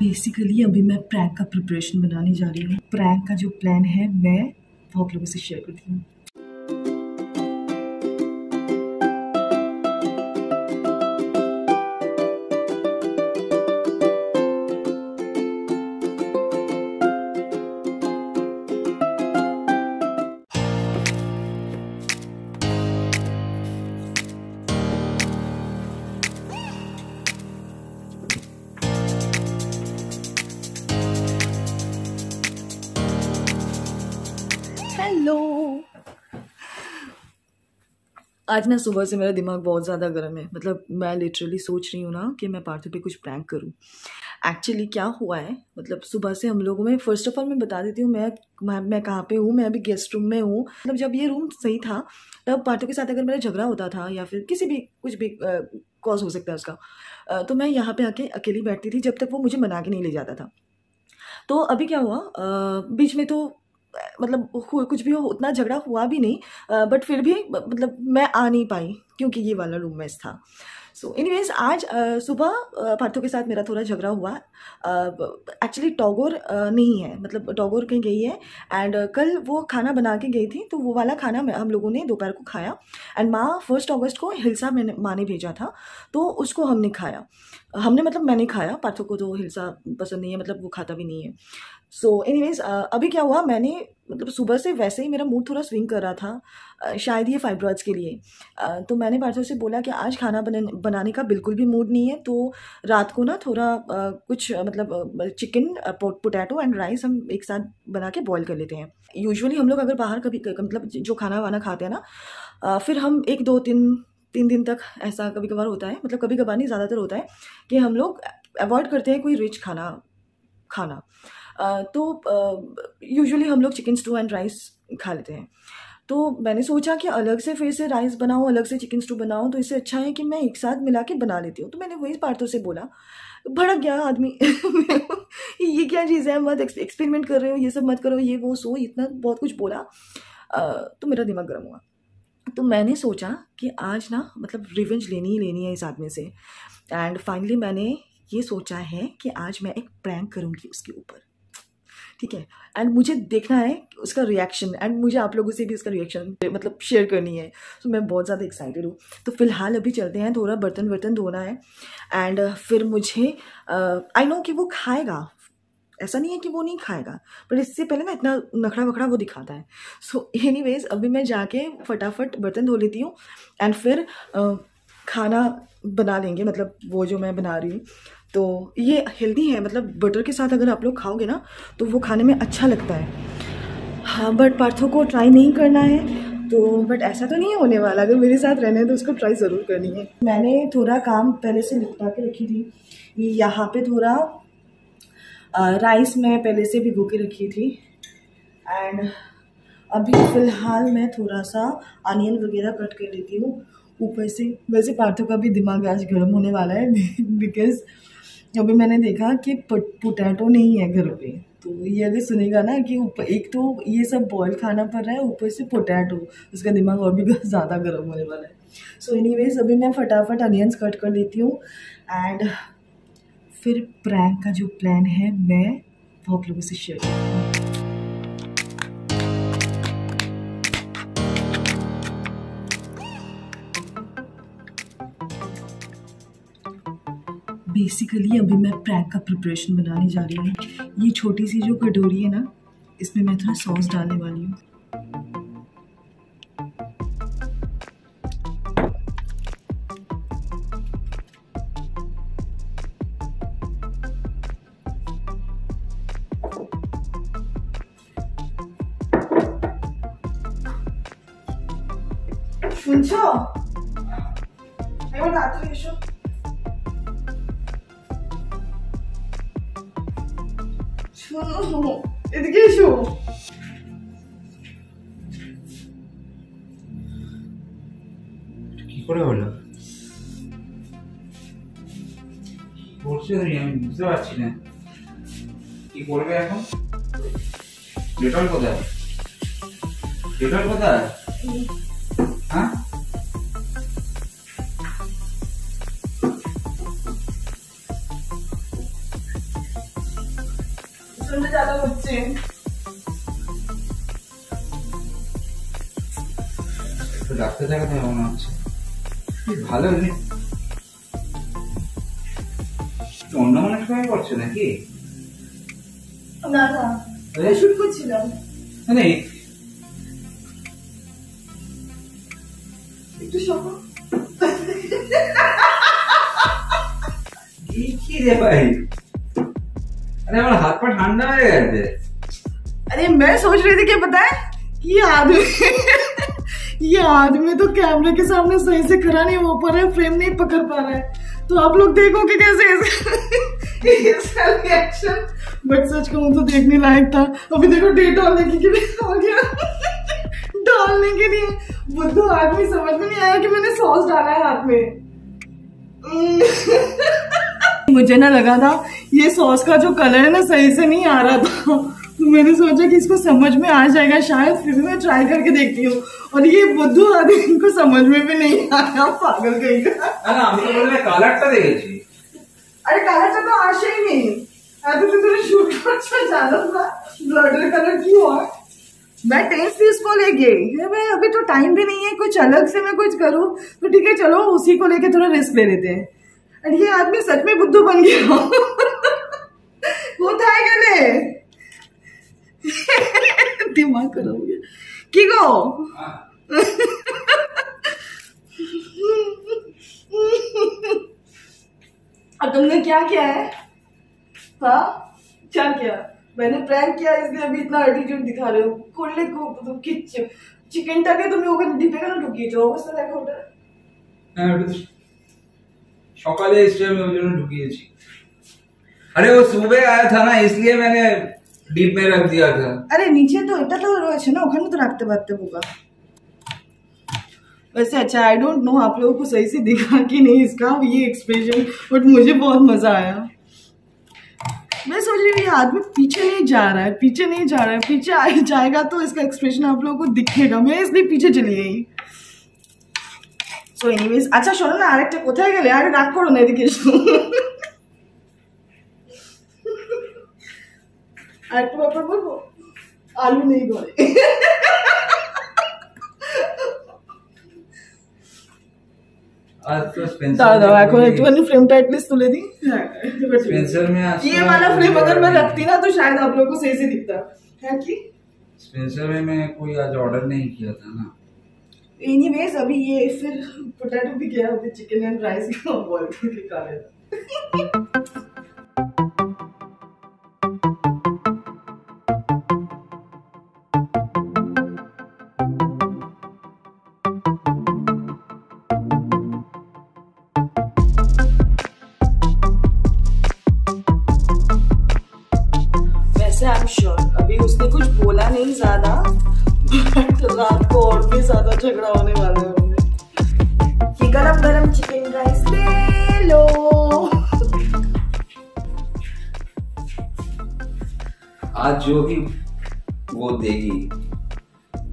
Basically अभी मैं prank का प्रिपरेशन बनाने जा रही हूँ। प्रैंक का जो प्लान है, मैं बहुत लोगों से शेयर करती हूँ। आज ना सुबह से मेरा दिमाग बहुत ज़्यादा गर्म है। मतलब मैं लिटरली सोच रही हूँ ना कि मैं पार्थो पे कुछ प्रैंक करूँ। एक्चुअली क्या हुआ है? मतलब सुबह से हम लोगों में फ़र्स्ट ऑफ़ ऑल मैं बता देती हूँ मैं मैं, मैं कहाँ पे हूँ? मैं अभी गेस्ट रूम में हूँ। मतलब जब ये रूम सही था तब पार्थो के साथ अगर मेरा झगड़ा होता था या फिर किसी भी कुछ भी कॉज हो सकता है उसका तो मैं यहाँ पर आके अकेली बैठती थी जब तक वो मुझे मना के नहीं ले जाता था। तो अभी क्या हुआ बीच में तो मतलब कुछ भी हो, उतना झगड़ा हुआ भी नहीं बट फिर भी मतलब मैं आ नहीं पाई, क्योंकि ये वाला रूम मेस था। सो so एनीवेज आज सुबह पार्थो के साथ मेरा थोड़ा झगड़ा हुआ। एक्चुअली टॉगोर नहीं है मतलब टॉगोर कहीं गई है एंड कल वो खाना बना के गई थी तो वो वाला खाना हम लोगों ने दोपहर को खाया एंड माँ फ़र्स्ट अगस्त को हिलसा मैंने, माँ ने भेजा था तो उसको हमने खाया। हमने मतलब मैंने खाया, पार्थो को तो हिलसा पसंद नहीं है मतलब वो खाता भी नहीं है। सो so, एनीवेज अभी क्या हुआ? मैंने मतलब सुबह से वैसे ही मेरा मूड थोड़ा स्विंग कर रहा था शायद ये फाइब्रॉइड्स के लिए। तो मैंने पार्थो से बोला कि आज खाना बना बनाने का बिल्कुल भी मूड नहीं है तो रात को ना थोड़ा कुछ मतलब चिकन पोटैटो एंड राइस हम एक साथ बना के बॉईल कर लेते हैं। यूजुअली हम लोग अगर बाहर कभी मतलब जो खाना वाना खाते हैं ना फिर हम एक दो तीन तीन दिन तक ऐसा कभी कभार होता है मतलब कभी कभार नहीं ज़्यादातर होता है कि हम लोग अवॉइड करते हैं कोई रिच खाना खाना। तो यूजुअली हम लोग चिकन स्टू एंड राइस खा लेते हैं। तो मैंने सोचा कि अलग से फिर से राइस बनाऊँ, अलग से चिकन स्टू बनाऊँ तो इससे अच्छा है कि मैं एक साथ मिला के बना लेती हूँ। तो मैंने वही पार्थो से बोला, भड़क गया आदमी। ये क्या चीज़ है? मत एक्सपेरिमेंट कर रहे हो, ये सब मत करो, ये, वो, सो, इतना बहुत कुछ बोला। तो मेरा दिमाग गर्म हुआ। तो मैंने सोचा कि आज ना मतलब रिवेंज लेनी ही लेनी है इस आदमी से। एंड फाइनली मैंने ये सोचा है कि आज मैं एक प्रैंक करूँगी उसके ऊपर। ठीक है? एंड मुझे देखना है उसका रिएक्शन एंड मुझे आप लोगों से भी उसका रिएक्शन मतलब शेयर करनी है। तो मैं बहुत ज़्यादा एक्साइटेड हूँ। तो फ़िलहाल अभी चलते हैं थोड़ा बर्तन वर्तन धोना है। एंड फिर मुझे आई नो कि वो खाएगा। ऐसा नहीं है कि वो नहीं खाएगा पर इससे पहले ना इतना नखड़ा वखड़ा वो दिखाता है। सो एनी अभी मैं जाके फटाफट बर्तन धो लेती हूँ। एंड फिर अ, खाना बना लेंगे मतलब वो जो मैं बना रही हूँ। तो ये हेल्दी है मतलब बटर के साथ अगर आप लोग खाओगे ना तो वो खाने में अच्छा लगता है। हाँ बट पार्थो को ट्राई नहीं करना है तो बट ऐसा तो नहीं होने वाला। अगर मेरे साथ रहना है तो उसको ट्राई ज़रूर करनी है। मैंने थोड़ा काम पहले से निपटा के रखी थी। यहाँ पे थोड़ा राइस मैं पहले से भिगो के रखी थी। एंड अभी फ़िलहाल मैं थोड़ा सा अनियन वगैरह कट कर लेती हूँ। ऊपर से, वैसे पार्थो का भी दिमाग आज गर्म होने वाला है बिकॉज़ अभी मैंने देखा कि पोटैटो नहीं है घर पे तो ये अगर सुनेगा ना कि ऊपर, एक तो ये सब बॉयल खाना पड़ रहा है, ऊपर से पोटैटो उसका दिमाग और भी ज़्यादा गर्म होने वाला है। सो एनी वेज अभी मैं फटाफट अनियंस कट कर लेती हूँ एंड फिर प्रैंक का जो प्लान है, मैं वो आप लोगों से शेयर करती बेसिकली अभी मैं प्रैंक का प्रिपरेशन बनाने जा रही हूँ ये छोटी सी जो कटोरी है ना इसमें मैं थोड़ा सॉस डालने वाली हूँ শুনছো এবার তাড়াতাড়ি এসো এদিকে এসো কি করে হলো বলছি আমি বুঝতে পারছি না কি করবে এখন ডেটল কোথায় ডেটল কোথায় হ্যাঁ তো ডাক্তার দেখাতে মনে হচ্ছে। ভালো অন্য মানুষ করছে নাকি? না না। শুট করছিলাম। মানে একটু কি রে ভাই? আরে আমার হাত পা ঠান্ডা হয়ে গেছে। अरे मैं सोच रही थी कि पता है ये आदमी ये आदमी तो कैमरे के सामने सही से खड़ा नहीं हो पा रहा है फ्रेम नहीं पकड़ पा रहा है। तो आप लोग देखोगे कैसे इसका इसका रिएक्शन बट सच कहूँ तो देखने लायक था। अभी देखो डेट डालने के लिए आ गया। डालने के लिए। बुद्धू आदमी समझ में नहीं आया कि मैंने सॉस डाला है हाथ में। मुझे ना लगा था ये सॉस का जो कलर है ना सही से नहीं आ रहा था। तो मैंने सोचा कि इसको समझ में आ जाएगा शायद फिर मैं ट्राई करके देखती हूँ। और ये बुद्धू आदि इनको समझ में भी नहीं आया पागल कहीं अरे कालाटा तो आशा ही नहीं। अभी तो तुझे शूट अच्छा ज़्यादा था। ब्लडर कलर क्यों हुआ? मैं टेंस थी उसको लेके मैं अभी तो टाइम भी नहीं है कुछ अलग से मैं कुछ करूँ। तो ठीक है चलो उसी को लेके थोड़ा रिस्क ले लेते हैं। और ये आदमी सच में बुद्धू बन गया। दिमाग खराब हो गया কি গো और तुमने क्या किया है हाँ क्या किया मैंने प्रैंक किया इसलिए अभी इतना एटीट्यूड दिखा रहे हो করলে তো কি চিকেনটাকে তুমি ওখানে ডিপে কেন ঢুকিয়েছো অবস্থা দেখো ওটা হ্যাঁ ওটা তো সকালে এসে আমি ওই জন্য ঢুকিয়েছি अरे वो सुबह आया था ना इसलिए मैंने डीप में रख दिया था আরে নিচে তো এটা তো রয়েছে না ওখানে তো রাখতে পারতে होगा वैसे अच्छा आई डोंट नो आप लोगों को सही से दिखा कि नहीं इसका ये एक्सप्रेशन बट मुझे बहुत मजा आया मैं सोच रही हूँ ये आदमी पीछे नहीं जा रहा है पीछे नहीं जा रहा है पीछे आ जाएगा तो इसका एक्सप्रेशन आप लोगों को दिखेगा मैं इसलिए पीछे चली गई সো এনিওয়েজ আচ্ছা শোনো না আরেকটা কোথায় গেলে আরে রাগ করো না এদিকে এসো আরেকটা ব্যাপার বলবো আলু নেই ঘরে आज तो स्पेंसर দাঁড়া দাঁড়া में এখন कोई- একটুখানি ফ্রেমটা एटलीस्ट तुले दी हाँ, स्पेंसर में आज ये तो वाला कोई फ्रेम अगर मैं order रखती ना तो शायद आप लोगों को सही से दिखता है कि नहीं- स्पेंसर में मैं कोई आज ऑर्डर नहीं किया था ना एनीवेज अभी ये फिर पोटैटो भी गया अभी चिकन एंड राइस का बॉईल करके खा लेना वैसे आई एम श्योर अभी उसने कुछ बोला नहीं ज़्यादा बट रात को और भी ज़्यादा झगड़ा होने वाला है कि गरम गरम चिकन राइस ले लो। आज जो भी वो देगी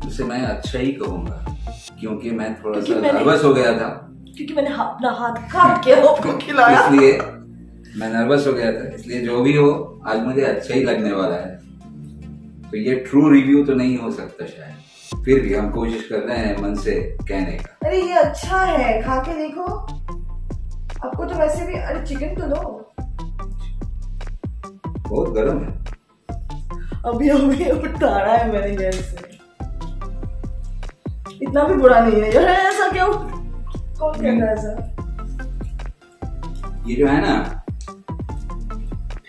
उसे मैं अच्छा ही कहूँगा क्योंकि मैं थोड़ा सा नर्वस हो गया था। क्योंकि मैंने अपना हाथ काट के आपको खिलाया। इसलिए मैं नर्वस हो गया था इसलिए जो भी हो आज मुझे अच्छा ही लगने वाला है। तो ये ट्रू रिव्यू तो नहीं हो सकता शायद। फिर भी हम कोशिश कर रहे हैं मन से कहने का। अरे ये अच्छा है खा के देखो। आपको तो वैसे भी अरे चिकन तो लो बहुत गर्म है। अभी अभी उतारा है मैंने गैस से। इतना भी बुरा नहीं है। यार ऐसा क्यों? कौन कहता है ऐसा? ये जो है ना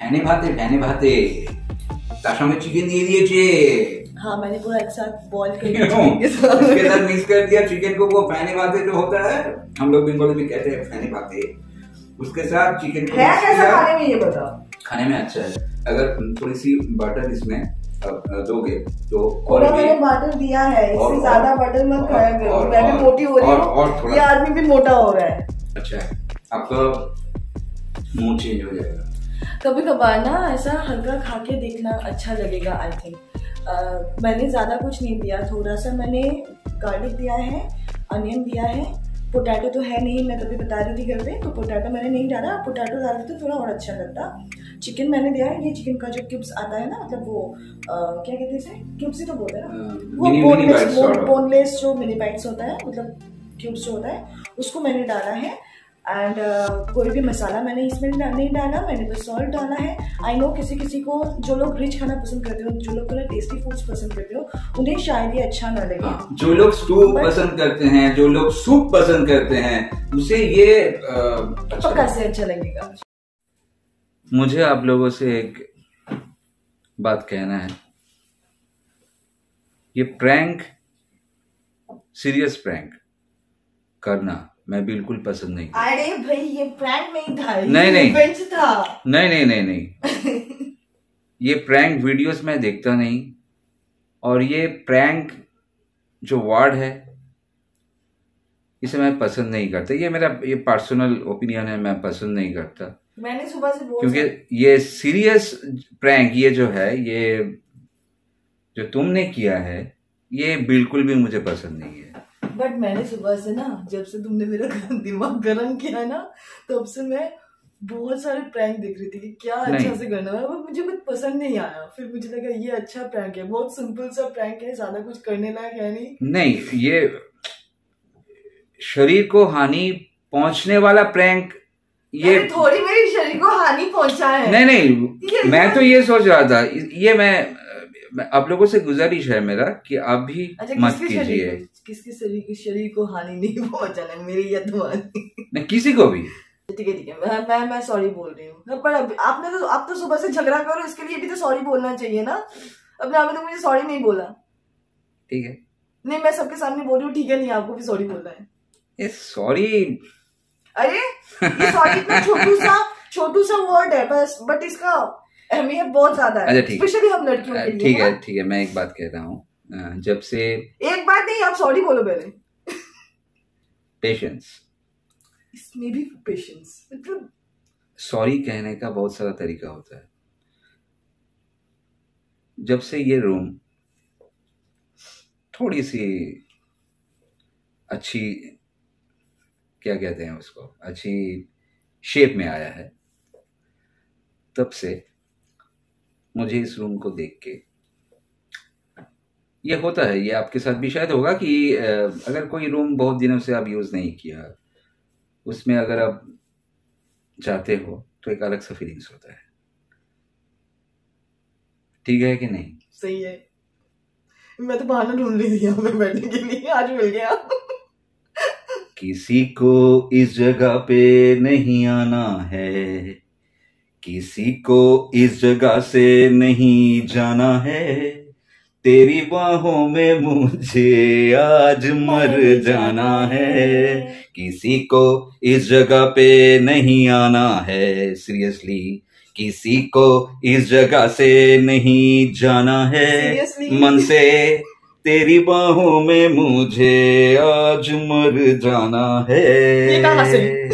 ফ্যানে ভাতে ফ্যানে ভাতে তার সঙ্গে চিকেন দিয়ে দিয়েছে हाँ मैंने पूरा एक साथ बॉईल क्यों? उसके साथ मिक्स कर दिया चिकन को वो फैने भाते जो होता है हम लोग बंगाली में कहते हैं फैने भाते उसके साथ चिकन को है mix कैसा किया। खाने में ये बताओ खाने में अच्छा है अगर थोड़ी सी बटर इसमें अ, अ, दोगे तो और थोड़ा भी मैंने बटर दिया है और- इससे ज्यादा और- बटर मत और- खाया करो और- मैं भी और- मोटी हो रही और- और हूँ थोड़ा- ये आदमी भी मोटा हो रहा है अच्छा है आपका मूड चेंज हो जाएगा कभी कभार ना ऐसा हल्का खा के देखना अच्छा लगेगा आई थिंक मैंने ज़्यादा कुछ नहीं दिया। थोड़ा सा मैंने गार्लिक दिया है अनियन दिया है। पोटैटो तो है नहीं मैं तभी बता रही थी घर पे तो पोटैटो मैंने नहीं डाला। पोटैटो डालते तो थोड़ा और अच्छा लगता। चिकन मैंने दिया है ये चिकन का जो क्यूब्स आता है ना मतलब वो आ, क्या कहते हैं क्यूब्स ही तो बोलते हैं ना। वो मिनी मिनी बोनलेस. बोनलेस जो मिनी बाइट्स होता है मतलब क्यूब्स जो होता है उसको मैंने डाला है। एंड कोई भी मसाला मैंने इसमें नहीं डाला मैंने बस सॉल्ट डाला है। आई नो किसी किसी को जो लोग रिच खाना पसंद करते हो जो लोग थोड़ा टेस्टी फूड्स पसंद करते हो उन्हें शायद ये अच्छा ना लगे। हाँ, जो लोग स्टू पसंद करते हैं जो लोग सूप पसंद करते हैं उसे ये अच्छा पक्का से अच्छा लगेगा। मुझे आप लोगों से एक बात कहना है। ये प्रैंक सीरियस प्रैंक करना। मैं बिल्कुल पसंद नहीं अरे भाई ये प्रैंक नहीं था नहीं, नहीं। था। नहीं नहीं नहीं नहीं। ये प्रैंक वीडियोस मैं देखता नहीं। और ये प्रैंक जो वर्ड है इसे मैं पसंद नहीं करता। ये मेरा ये पर्सनल ओपिनियन है मैं पसंद नहीं करता। मैंने सुबह से बोल क्योंकि ये सीरियस प्रैंक ये जो है ये जो तुमने किया है ये बिल्कुल भी मुझे पसंद नहीं है। बट मैंने सुबह से ना जब से तुमने मेरा दिमाग गर्म किया ना तब से मैं बहुत सारे प्रैंक देख रही थी कि क्या अच्छा से करना है। बट मुझे कुछ पसंद नहीं आया। फिर मुझे लगा ये अच्छा प्रैंक है। बहुत सिंपल सा प्रैंक है ज़्यादा कुछ करने लायक है नहीं। नहीं ये शरीर को हानि पहुँचने वाला प्रैंक ये थोड़ी मेरी शरीर को हानि पहुँचा है। नहीं नहीं मैं तो ये सोच रहा था ये मैं आप लोगों से गुजारिश है मेरा कि आप भी अच्छा मत कीजिए। किसके शरीर की शरीर को हानि नहीं पहुंचाना मेरी या तुम्हारी। नहीं किसी को भी। ठीक है ठीक है। मैं मैं मैं सॉरी बोल रही हूँ। पर अब आपने तो आप तो सुबह से झगड़ा करो इसके लिए भी तो सॉरी बोलना चाहिए ना। अपने आपने तो मुझे सॉरी नहीं बोला। ठीक है। नहीं मैं सबके सामने बोल रही हूँ ठीक है नहीं आपको भी सॉरी बोलना है। ये सॉरी अरे ये सॉरी इतना छोटू सा छोटू सा वर्ड है बस बट इसका अहमियत बहुत ज़्यादा है। अच्छा। स्पेशली हम लड़कियों के लिए ठीक है ठीक है मैं एक बात कह रहा हूँ। जब से एक बात नहीं आप सॉरी बोलो पहले। पेशेंस इसमें भी पेशेंस मतलब सॉरी कहने का बहुत सारा तरीका होता है। जब से ये रूम थोड़ी सी अच्छी क्या कहते हैं उसको अच्छी शेप में आया है तब से मुझे इस रूम को देख के ये होता है ये आपके साथ भी शायद होगा कि अगर कोई रूम बहुत दिनों से आप यूज़ नहीं किया उसमें अगर आप जाते हो तो एक अलग सा फीलिंग्स होता है। ठीक है कि नहीं? सही है। मैं तो बहाना ढूंढ रही थी यहाँ पे बैठने के लिए आज मिल गया। किसी को इस जगह पे नहीं आना है किसी को इस जगह से नहीं जाना है। तेरी बाहों में मुझे आज मर जाना है। किसी को इस जगह पे नहीं आना है। सीरियसली किसी को इस जगह से नहीं जाना है। Seriously? मन से तेरी बाहों में मुझे आज मर जाना है। ये कहाँ से?